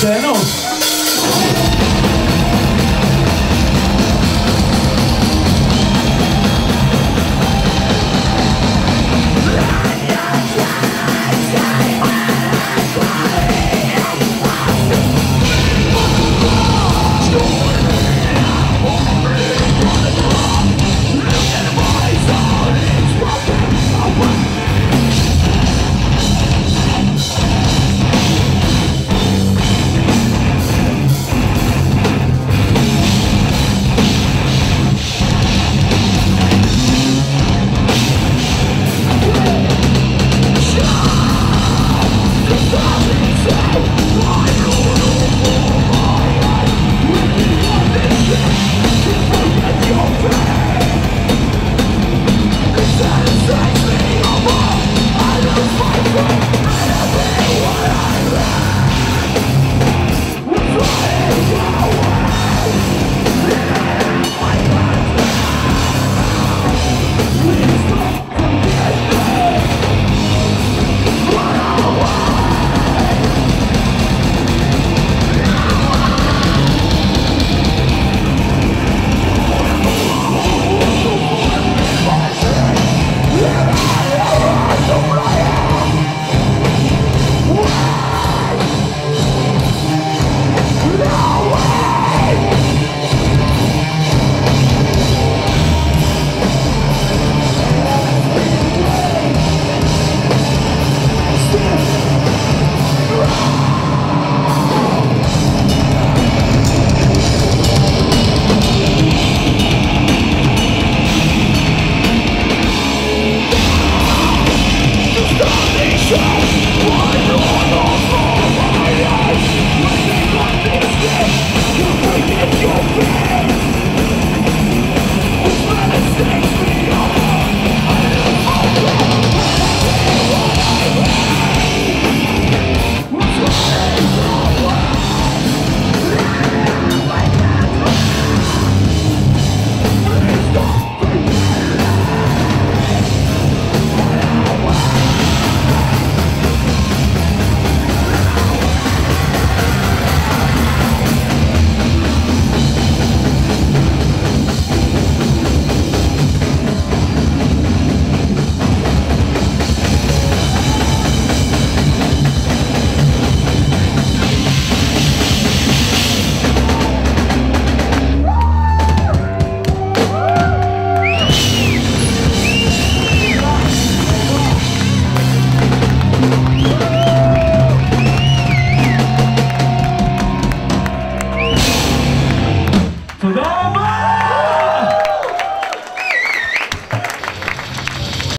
Thanos. Yeah. 도전!